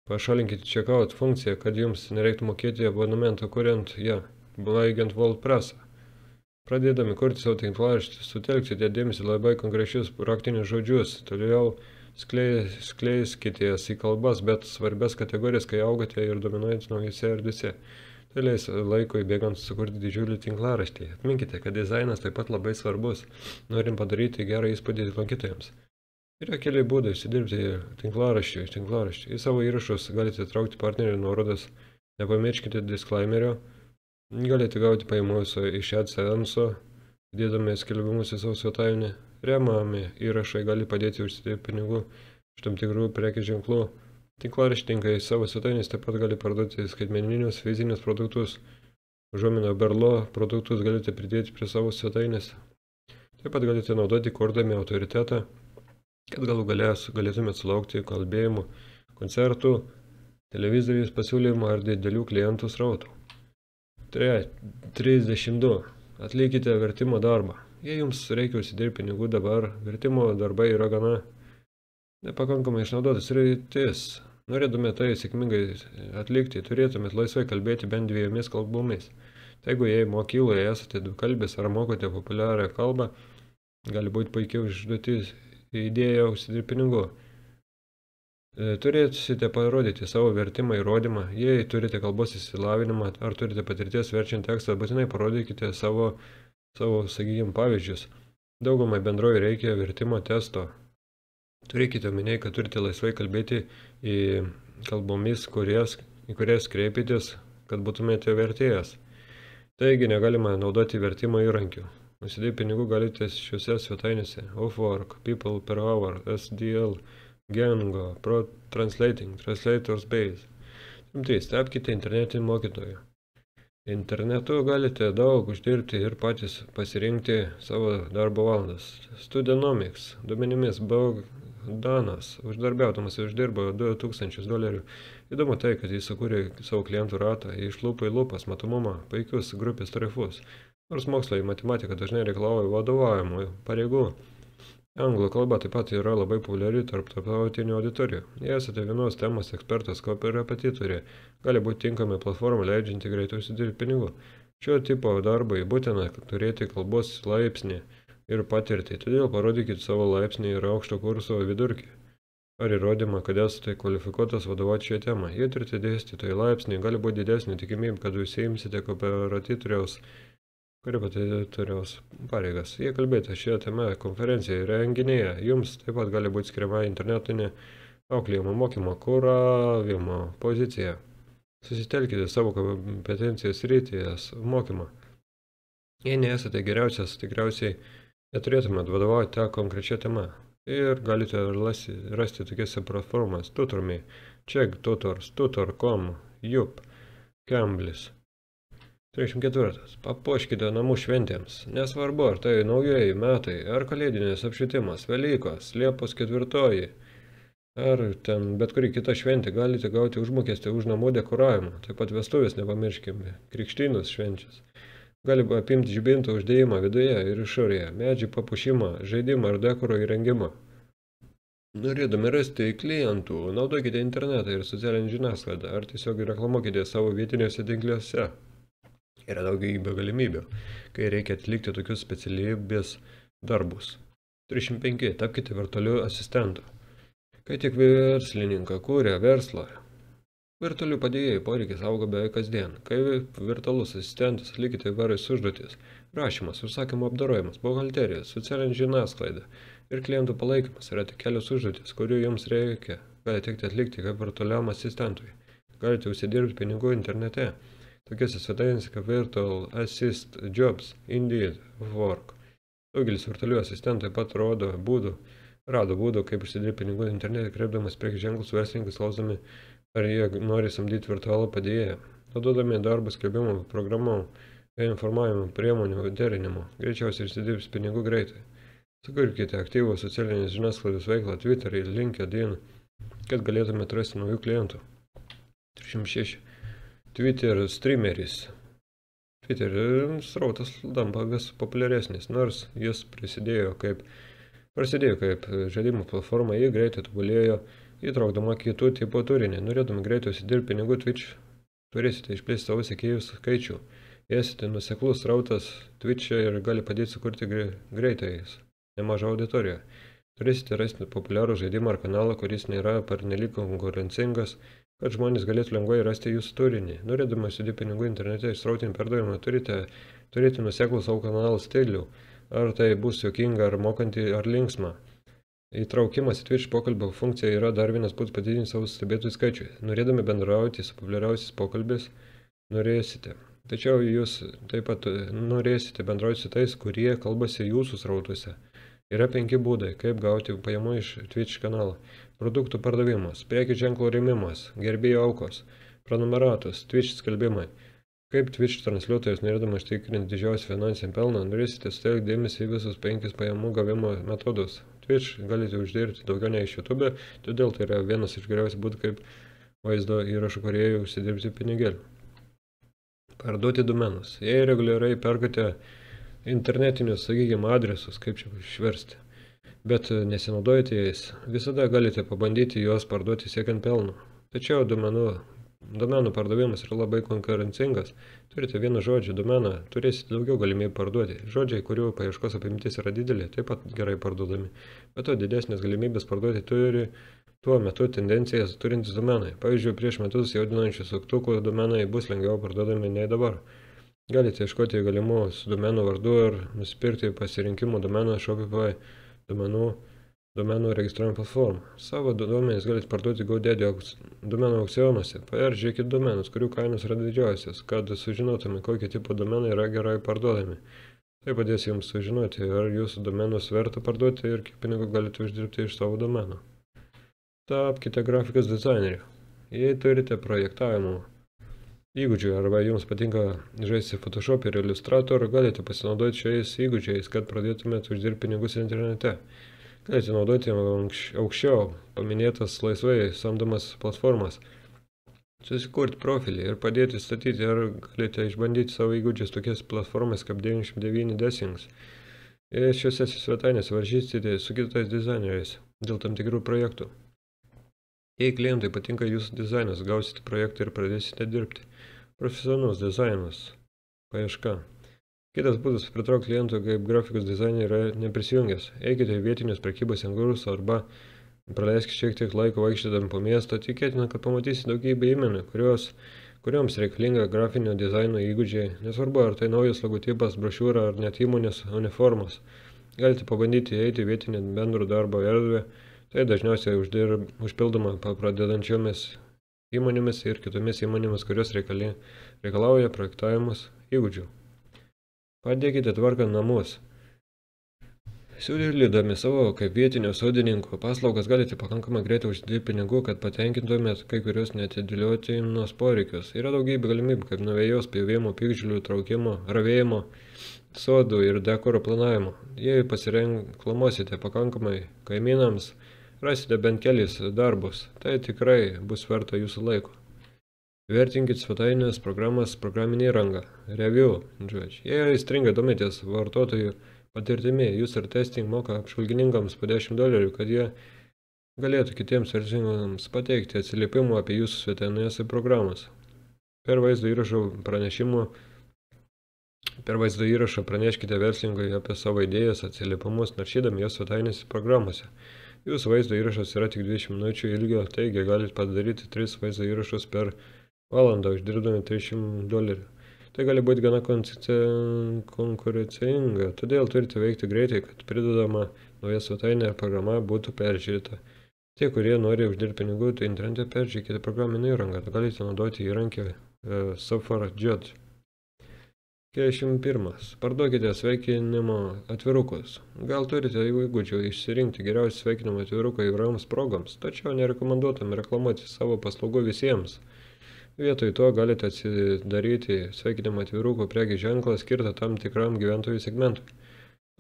Pašalinkite checkout funkciją, kad jums nereiktų mokėti abonemento kuriant ją, ja, baigiant WordPressą. Pradėdami kurti savo tinklaraštį, sutelksite dėmesį labai konkrečius praktinius žodžius, toliau skleiskite jas į kalbas, bet svarbias kategorijas, kai augate ir dominuojate naujose erdvėse. Tai leis laikui bėgant sukurti didžiulį tinklaraštį. Atminkite, kad dizainas taip pat labai svarbus, norim padaryti gerą įspūdį lankytojams. Yra keli būdai įsidirbti tinklaraščiui, tinklaraščiui. Į savo įrašus galite traukti partnerių nuorodas, nepamirškite disclaimerio, galite gauti pajamų iš AdSense, dėdami skelbimus į savo svetainę, Remami įrašai gali padėti užsidirbti pinigų iš tam tikrų prekės ženklų. Tinklaraštininkai savo svetainės taip pat gali parduoti skaitmeninius fizinius produktus. Užuomino Berlo produktus galite pridėti prie savo svetainės. Taip pat galite naudoti kurdami autoritetą, kad galų galės galėtumėte sulaukti kalbėjimų, koncertų, televizorius pasiūlymų ar didelių klientų srautų. 32. Atlikite vertimo darbą. Jei jums reikia užsidirbti pinigų dabar, vertimo darbai yra gana nepakankamai išnaudotas rytis. Norėtume tai sėkmingai atlikti, turėtumėt laisvai kalbėti bent dviejomis kalbomis. Tai jeigu jei mokykloje esate du kalbės ar mokote populiarią kalbą, gali būti puikiai užduotis idėja užsidirbti pinigų. E, turėsite parodyti savo vertimą įrodymą, jei turite kalbos įsilavinimą ar turite patirties verčiant tekstą, būtinai parodykite savo savo, sakykime, pavyzdžius. Daugumai bendroji reikia vertimo testo. Turėkite omenyje, kad turite laisvai kalbėti į kalbomis, kurias, į kurias kreipitės, kad būtumėte vertėjas. Taigi negalima naudoti vertimo įrankių. Nusidėti pinigų galite šiuose svetainėse Offwork, People per Hour, SDL, Gengo, Pro Translating, Translators Base. 3. Tapkite internetinį mokytoją. Internetu galite daug uždirbti ir patys pasirinkti savo darbo valandas. Studenomics duomenimis Bogdanas uždarbiaudamas uždirbo 2000 dolerių. Įdomu tai, kad jis sukūrė savo klientų ratą iš lūpų į lūpas matomumą, puikius grupės tarifus. Nors mokslo į matematiką dažnai reikalauja vadovavimo pareigų. Anglų kalba taip pat yra labai populiari tarp tarptautinių auditorijų. Jei esate vienos temos ekspertas, kaip ir repetitorė, gali būti tinkama platforma leidžianti greitai užsidirbti pinigų. Šio tipo darbui būtina turėti kalbos laipsnį ir patirtį, todėl parodykite savo laipsnį ir aukšto kurso vidurkį. Ar įrodymą, kad esate kvalifikuotas vadovauti šią temą. Jei turite dėstytojų laipsnį, gali būti didesnė tikimybė, kad jūs įimsite kooperatytoriaus korepetitoriaus pareigas. Jei kalbėjote šią temą konferencijoje renginėje, jums taip pat gali būti skiriama internetinė auklėjimo mokymo kuravimo pozicija. Susitelkite savo kompetencijos ryties mokymą. Jei nesate geriausias, tikriausiai neturėtumėt vadovauti konkrečią temą. Ir galite rasti, tokiose platformas Tutorme, Check Tutors, Tutor.com, Jup, Camblis. 34. Papuoškite namų šventėms. Nesvarbu, ar tai naujieji metai, ar kalėdinės apšvietimas, Velykos, Liepos ketvirtoji, ar ten bet kuri kita šventė galite gauti užmokestį už namų dekoravimą. Taip pat vestuvės nepamirškime, krikštynus švenčias. Gali apimti žibintų uždėjimą viduje ir išorėje, medžių papušimą, žaidimą ar dekoro įrengimą. Norėdami rasti klientų, naudokite internetą ir socialinį žiniasklaidą, ar tiesiog reklamuokite savo vietiniuose tinkliuose. Yra daugybė galimybių, kai reikia atlikti tokius specialybės darbus. 305. Tapkite virtualiu asistentu. Kai tik verslininką kūrė verslą, virtualių padėjėjų poreikis auga beveik kasdien. Kai virtualus asistentas atlikite įvairias užduotis - rašymas, užsakymo apdarojimas, buhalterija, socialinė žiniasklaida ir klientų palaikymas yra tik kelios užduotis, kurių jums reikia, gali tekti atlikti kaip virtualiam asistentui. Galite užsidirbti pinigų internete. Tokiose svetainėse kaip Virtual Assist Jobs, Indeed, Work. Daugelis virtualių asistentų taip pat rodo būdų, rado būdų, kaip užsidirbti pinigų internete, kreipdamas prekės ženklus verslininkus, klausdami, ar jie nori samdyti virtualų padėjėją. Naudodami darbų skelbimų, programų, informavimo priemonių derinimo, greičiausiai užsidirbs pinigų greitai. Sukurkite aktyvų socialinės žiniasklaidos veiklą Twitter'į, LinkedIn, kad galėtumėte rasti naujų klientų. 306. Twitter streameris Twitter srautas tampa vis populiaresnis, nors jis prisidėjo kaip, prasidėjo kaip žaidimų platforma, jį greitai tobulėjo, įtraukdama kitų tipų turinį. Norėdami greitai užsidirbti pinigų Twitch, turėsite išplėsti savo sekėjų skaičių. Esate nuseklus srautas Twitch'e ir gali padėti sukurti greitai nemažą auditoriją. Turėsite rasti populiarų žaidimą ar kanalą, kuris nėra pernelyg konkurencingas kad žmonės galėtų lengvai rasti jūsų turinį. Norėdama įsidėti pinigų internete išsrautinį perdavimą, turite turėti nuseklų savo kanalų stilių. Ar tai bus jokinga, ar mokanti, ar linksma. Įtraukimas į Twitch pokalbio funkciją yra dar vienas būdas padidinti savo stebėtojų skaičių. Norėdami bendrauti su populiariausiais pokalbis, norėsite. Tačiau jūs taip pat norėsite bendrauti su tais, kurie kalbasi jūsų srautuose. Yra penki būdai, kaip gauti pajamų iš Twitch kanalo. Produktų pardavimas, prekių ženklo rėmimas, gerbėjų aukos, prenumeratos, Twitch skelbimai. Kaip Twitch transliuotojas norėdamas užtikrinti didžiausią finansinį pelną, norėsite sutelkti dėmesį į visus penkis pajamų gavimo metodus. Twitch galite uždirbti daugiau nei iš YouTube, todėl tai yra vienas iš geriausių būdų, kaip vaizdo įrašų kuriejų užsidirbti pinigėlį. Parduoti domenus. Jei reguliariai perkate internetinius, sakykime, adresus, kaip čia išversti, bet nesinaudojate jais, visada galite pabandyti juos parduoti siekiant pelno. Tačiau domenų, domenų pardavimas yra labai konkurencingas. Turite vieną žodžią domeną, turėsite daugiau galimybių parduoti. Žodžiai, kurių paieškos apimtis yra didelė, taip pat gerai parduodami. Bet to didesnės galimybės parduoti turi tuo metu tendencijas turintys domenai. Pavyzdžiui, prieš metus jaudinančių suktukų domenai bus lengviau parduodami nei dabar. Galite ieškoti galimų su domenų vardu ir nusipirkti pasirinkimo domeną Shopify domenų, domenų registruojant platformą. Savo duomenys galite parduoti GoDaddy domenų aukcionuose. Peržiūrėkit domenus, kurių kainos yra didžiausias, kad sužinotume, kokie tipo domenai yra gerai parduodami. Tai padės jums sužinoti, ar jūsų domenus verta parduoti ir kiek pinigų galite uždirbti iš savo domenų. Tapkite grafikos dizaineriu. Jei turite projektavimo įgūdžių arba jums patinka žaisti Photoshop ir Illustrator, galite pasinaudoti šiais įgūdžiais, kad pradėtumėte uždirbti pinigus internete. Galite naudoti aukščiau paminėtas laisvai samdomas platformas, susikurti profilį ir padėti statyti, ar galite išbandyti savo įgūdžius tokias platformas kaip 99 Dessings. Ir šiuose svetainėse varžysite su kitais dizaineriais dėl tam tikrų projektų. Jei klientui patinka jūsų dizainas, gausite projektą ir pradėsite dirbti. Profesionalus dizainas. Paieška. Kitas būdas pritraukti klientų kaip grafikos dizainerį yra neprisijungęs. Eikite į vietinius prekybos centrus arba praleiskite šiek tiek laiko vaikščiodami po miestą. Tikėtina, kad pamatysite daugybę įmonių, kurios kurioms reikalinga grafinio dizaino įgūdžiai, nesvarbu ar tai naujas logotipas, brošiūra ar net įmonės uniformos. Galite pabandyti eiti vietinę bendro darbo erdvę, tai dažniausiai uždirb, užpildoma pradedančiomis įmonėmis ir kitomis įmonėmis, kurios reikali, reikalauja projektavimus įgūdžių. Padėkite tvarkant namus. Siūlydami savo kaip vietinio sodininko paslaugas galite pakankamai greitai uždirbti pinigų, kad patenkintumėt kai kurios netidėliotinos poreikius. Yra daugybė galimybių, kaip nuo vėjos pjovimo, pikžilių traukimo, ravėjimo, sodų ir dekoro planavimo. Jei pasirenklamosite pakankamai kaimynams, rasite bent kelis darbus, tai tikrai bus verta jūsų laiko. Vertinkit svetainės programas programinį įrangą. Review, žodžiu. Jei įstringai domitės vartotojų patirtimi, user testing moka apžvalgininkams po 10 dolerių, kad jie galėtų kitiems verslininkams pateikti atsiliepimų apie jūsų svetainės ir programas. Per vaizdo įrašų pranešimų Per vaizdo įrašą praneškite verslininkui apie savo idėjas, atsiliepimus, naršydami jos svetainėse programuose. Jūsų vaizdo įrašas yra tik 20 minučių ilgio, taigi galite padaryti 3 vaizdo įrašus per valandą, uždirbdami 300 dolerių. Tai gali būti gana konkurencinga, todėl turite veikti greitai, kad pridedama nauja svetainė ar programa būtų peržiūrėta. Tie, kurie nori uždirbti pinigų, tai internete peržiūrėkite programinę įrangą. Galite naudoti įrankį e, Software Judge. 41. Parduokite sveikinimo atvirukus. Gal turite įgūdžių išsirinkti geriausią sveikinimo atviruką įvairioms progoms, tačiau nerekomenduotum reklamuoti savo paslaugų visiems. Vietoj to galite atsidaryti sveikinimo atvirukų prekį ženklą skirtą tam tikram gyventojų segmentui.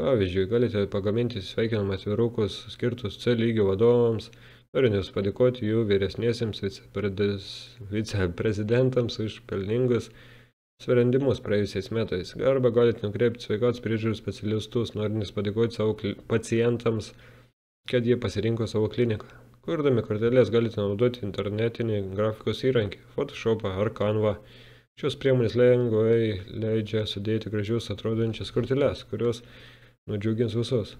Pavyzdžiui, galite pagaminti sveikinimo atvirukus skirtus C lygio vadovams, norintys padėkoti jų vyresniesiems viceprezidentams už pelningus sprendimus praėjusiais metais. Arba galite nukreipti sveikatos priežiūros specialistus, norintys padėkoti savo pacientams, kad jie pasirinko savo kliniką. Kurdami kortelės galite naudoti internetinį grafikos įrankį, Photoshopą ar Canva. Šios priemonės lengvai leidžia sudėti gražius atrodančias korteles, kurios nudžiugins visus.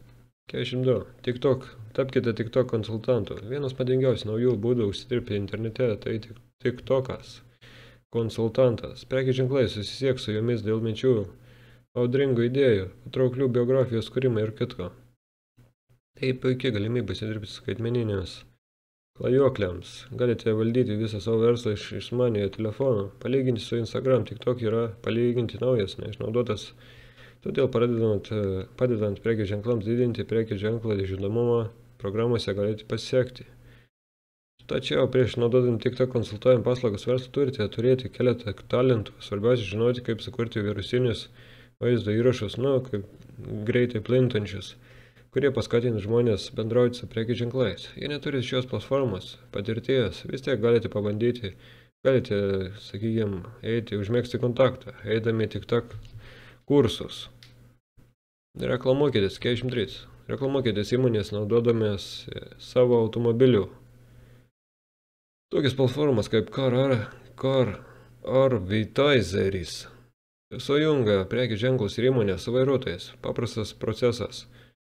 42. TikTok. Tapkite TikTok konsultantu. Vienas madingiausių naujų būdų užsidirbti internete tai TikTokas konsultantas. Prekių ženklai susisieks su jumis dėl minčių, audringų idėjų, patrauklių biografijos kūrimą ir kitko. Tai puikiai galimybė įsidirbti skaitmeninės klajokliams. Galite valdyti visą savo verslą iš išmaniojo telefono. Palyginti su Instagram, tik tok yra palyginti naujas, neišnaudotas. Todėl padedant, padedant prekių ženklams didinti prekių ženklą žinomumą, programuose galite pasiekti. Tačiau prieš naudodami tik tą konsultuojant paslaugas verslą turite turėti keletą talentų. Svarbiausia žinoti, kaip sukurti virusinius vaizdo įrašus, nu, kaip greitai plintančius, kurie paskatins žmonės bendrauti su prekių ženklais. Jei neturite šios platformos patirties, vis tiek galite pabandyti, galite, sakykime, eiti, užmėgsti kontaktą, eidami tik tak kursus. Reklamuokitės 43. Reklamuokitės įmonės naudodamės savo automobilių Tokias platformas kaip Car, Car Arvitaizeris sujungia prekių ženklus ir įmonę su vairuotojais. Paprastas procesas.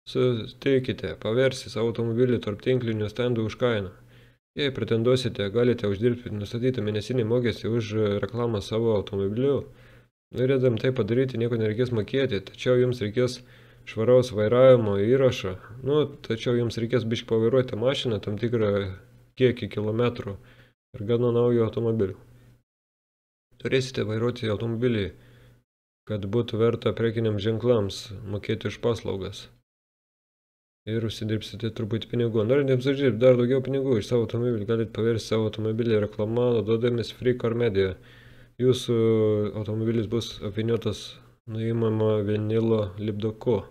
Suteikite, paversi savo automobilį tarp tinklinių stendų už kainą. Jei pretenduosite, galite uždirbti nustatytą mėnesinį mokestį už reklamą savo automobiliu. Norėdam tai padaryti, nieko nereikės mokėti, tačiau jums reikės švaraus vairavimo įrašo. Nu, tačiau jums reikės biškai pavairuoti mašiną tam tikrą kiekį kilometrų ir gana naujo automobilių. Turėsite vairuoti automobilį, kad būtų verta prekiniams ženklams mokėti už paslaugas. Ir užsidirbsite truputį pinigų. Norintiems uždirbti dar daugiau pinigų iš savo automobilį, galite paversti savo automobilį reklamą, naudodamis Free Car Media. Jūsų automobilis bus apviniotas nuimama vinilo lipdoku.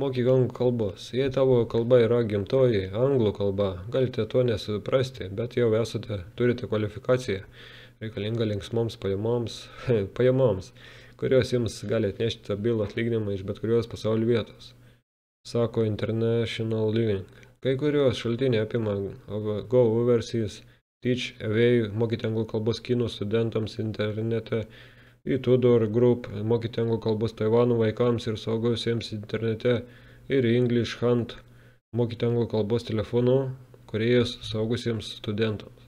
Mokyk anglų kalbos. Jei tavo kalba yra gimtoji, anglų kalba, galite to nesuprasti, bet jau esate, turite kvalifikaciją reikalingą linksmoms pajamoms, pajamoms, kurios jums gali atnešti stabilų atlyginimą iš bet kurios pasaulio vietos, sako International Living. Kai kurios šaltiniai apima Go Overseas, Teach Away, mokyti anglų kalbos kinų studentams internete, į Tudor Group, mokyti anglų kalbos Taivano vaikams ir saugusiems internete ir English Hunt, mokyti anglų kalbos telefonu, kuriejas saugusiems studentams.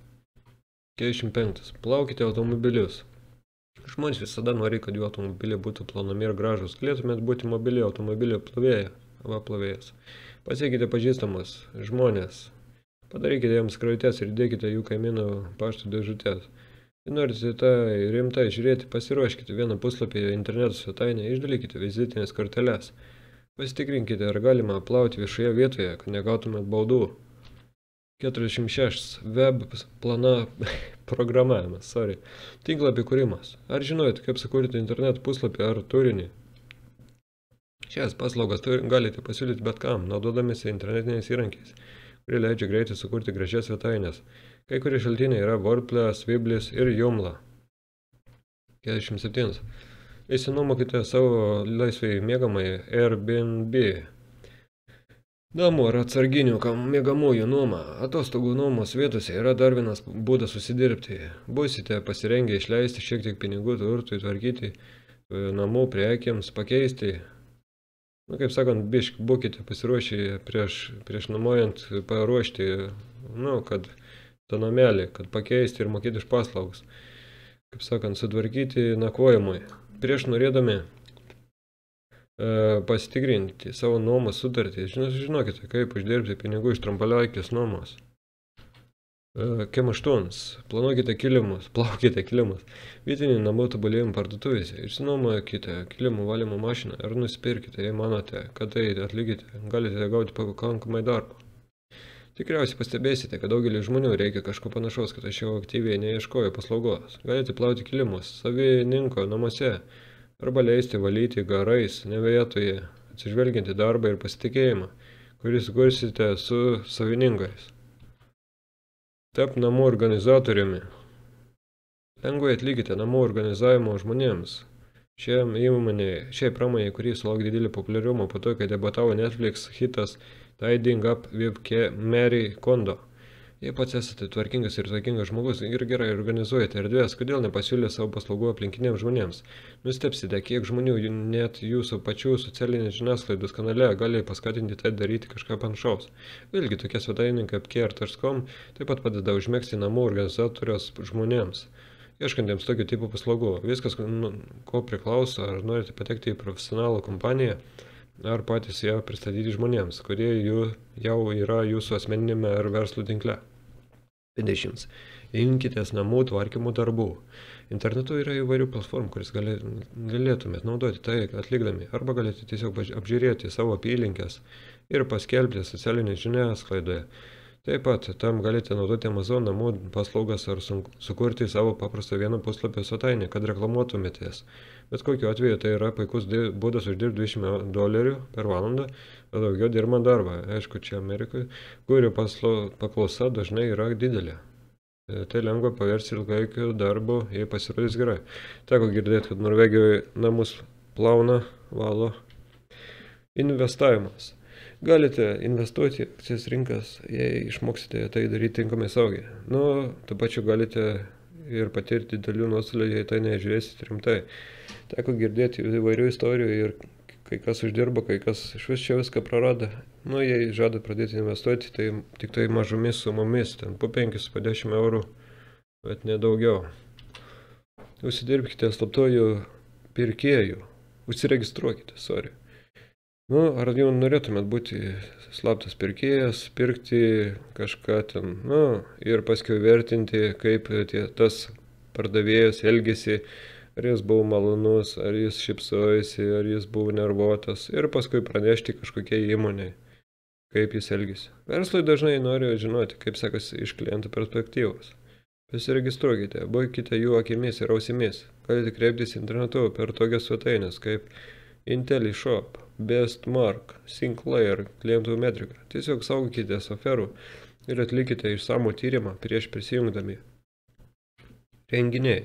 45. Plaukite automobilius. Žmonės visada nori, kad jų automobiliai būtų plonami ir gražus. Galėtumėt būti mobili automobilio plovėja, va plovėjas. Pasiekite pažįstamus žmonės. Padarykite jiems skraitės ir dėkite jų kaimynų pašto dėžutės. Norite tai rimtai žiūrėti, pasiruoškite vieną puslapį interneto svetainę, išdalykite vizitinės korteles. Pasitikrinkite, ar galima plauti viešoje vietoje, kad negautumėt baudų. 46. Web plana programavimas, sorry. Tinklapį kūrimas. Ar žinote, kaip sukurti interneto puslapį ar turinį? Šias paslaugas galite pasiūlyti bet kam, naudodamėsi internetiniais įrankiais, kurie leidžia greitai sukurti gražias svetainės. Kai kurie šaltiniai yra Wordpress, Viblis ir Joomla. 47. Įsinuomokite savo laisvai mėgamai Airbnb. Namų ar atsarginių mėgamųjų nuoma. Atostogų nuomos vietose yra dar vienas būdas susidirbti. Būsite pasirengę išleisti šiek tiek pinigų turtui tvarkyti namų prekiams pakeisti. Nu, kaip sakant, bišk, būkite pasiruošę prieš, prieš namuojant paruošti, nu, kad tą namelį, kad pakeisti ir mokėti iš paslaugus. Kaip sakant, sutvarkyti nakvojimui. Prieš norėdami e, pasitikrinti savo nuomos sutartį, žinokite, kaip uždirbti pinigų iš trumpalaikės nuomos. Kem 8. Planuokite kilimus, plaukite kilimus. Vietinį namų tobulėjimų parduotuvėse. Išsinuomokite kilimų valymo mašiną ir nusipirkite, jei manote, kad tai atlikite, galite gauti pakankamai darbo. Tikriausiai pastebėsite, kad daugelį žmonių reikia kažko panašaus, kad aš jau aktyviai neieškoju paslaugos. Galite plauti kilimus savininko namuose arba leisti valyti garais, ne vietoje, atsižvelginti darbą ir pasitikėjimą, kuris gursite su savininkais. Tap namų organizatoriumi. Lengvai atlikite namų organizavimo žmonėms. Šiam įmonėje, šiai pramonėje, kurį sulaukė didelį populiarumą po to, kai debatavo Netflix hitas Tidying Up with Mary Kondo. Jei pats esate tvarkingas ir tvarkingas žmogus ir gerai organizuojate erdvės, kodėl nepasiūlė savo paslaugų aplinkiniams žmonėms? Nustepsite, kiek žmonių net jūsų pačių socialinės žiniasklaidos kanale gali paskatinti tai daryti kažką panašaus. Vėlgi, tokie svetainiai kaip care.com taip pat padeda užmėgsti namų organizatorios žmonėms. Ieškantiems tokio tipo paslaugų. Viskas, nu, ko priklauso, ar norite patekti į profesionalų kompaniją, ar patys ją pristatyti žmonėms, kurie jų jau yra jūsų asmeninėme ar verslo tinkle. 20. Imkitės namų tvarkymo darbų. Internetu yra įvairių platformų, kuris gali, galėtumėt naudoti tai atlikdami, arba galite tiesiog apžiūrėti savo apylinkės ir paskelbti socialinė žiniasklaidoje. Taip pat tam galite naudoti Amazon namų paslaugas ar sukurti savo paprastą vieną puslapio svetainę, kad reklamuotumėtės. Bet kokiu atveju tai yra puikus būdas uždirbti 20 dolerių per valandą, o daugiau dirbant darbą. Aišku, čia Amerikoje, kurio paklausa dažnai yra didelė. E, tai lengva paversti ilgaikiu darbu, jei pasirodys gerai. Teko girdėti, kad Norvegijoje namus plauna, valo. Investavimas. Galite investuoti į akcijas rinkas, jei išmoksite tai daryti tinkamai saugiai. Nu, tuo pačiu galite ir patirti didelių nuostolių, jei tai nežiūrėsite rimtai. Teko girdėti įvairių istorijų ir kai kas uždirba, kai kas iš vis čia viską prarado. Nu, jei žada pradėti investuoti, tai tik tai mažomis sumomis, ten po 5, po 10 eurų, bet nedaugiau. Užsidirbkite slaptojų pirkėjų, užsiregistruokite, sorry. Nu, ar jau norėtumėt būti slaptas pirkėjas, pirkti kažką ten, nu, ir paskui vertinti, kaip tie, tas pardavėjas elgesi, ar jis buvo malonus, ar jis šipsojasi, ar jis buvo nervuotas ir paskui pranešti kažkokiai įmoniai, kaip jis elgisi. Verslai dažnai nori žinoti, kaip sekasi iš klientų perspektyvos. Pasiregistruokite, būkite jų akimis ir ausimis. Galite kreiptis internetu per tokias svetainės kaip IntelliShop, BestMark, Sinclair, klientų metrika. Tiesiog saugokite aferų ir atlikite išsamų tyrimą prieš prisijungdami. Renginiai.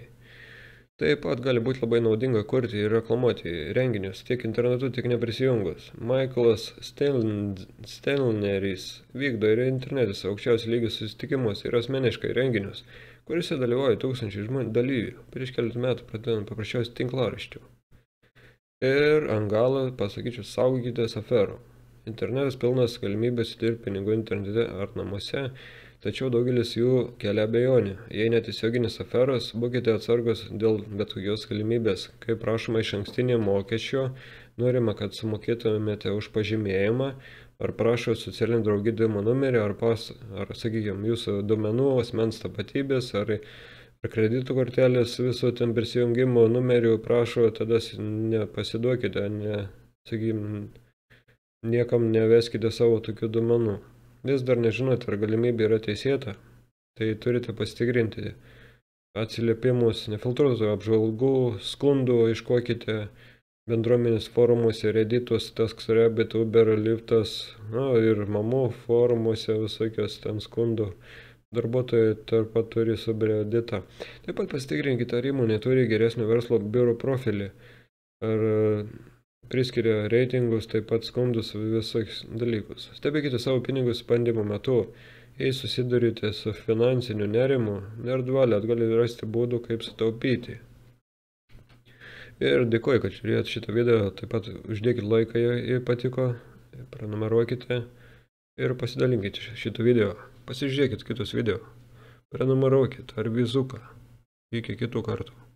Taip pat gali būti labai naudinga kurti ir reklamuoti renginius tiek internetu, tiek neprisijungus. Michaelas Stelneris vykdo ir internetis aukščiausių lygių susitikimus ir asmeniškai renginius, kuriuose dalyvauja tūkstančiai žmonių dalyvių, prieš kelius metų pradedant paprasčiausiai tinklaraščių. Ir ant galo pasakyčiau, saugokitės aferų. Internetas pilnas galimybės dirbti pinigų internete ar namuose tačiau daugelis jų kelia abejonių. Jei netiesioginis aferas, būkite atsargus dėl bet kokios galimybės. Kai prašoma iš ankstinio mokesčio, norima, kad sumokėtumėte už pažymėjimą, ar prašo socialinį draugydimo numerį, ar, pas, ar sakykime, jūsų duomenų, asmens tapatybės, ar, ar kreditų kortelės viso ten prisijungimo numerių prašo, tada nepasiduokite, ne, sakykime, niekam neveskite savo tokių duomenų vis dar nežinote, ar galimybė yra teisėta, tai turite pasitikrinti atsiliepimus, nefiltruotų apžvalgų, skundų, iškokite bendruomenės forumuose, reditus, Taskrabbit, Uber, Liftas, na, ir mamų forumuose visokios ten skundų. Darbuotojai tarp pat turi subreditą. Taip pat pasitikrinkite, ar įmonė turi geresnio verslo biuro profilį, ar priskiria reitingus, taip pat skundus, visokius dalykus. Stebėkite savo pinigus bandymo metu. Jei susidurite su finansiniu nerimu, nerdvalė gali rasti būdų, kaip sutaupyti. Ir dėkoju, kad žiūrėjot šitą video, taip pat uždėkit laiką, jei patiko, prenumeruokite ir pasidalinkite šitą video. Pasižiūrėkit kitus video, prenumeruokit ar vizuką. Iki kitų kartų.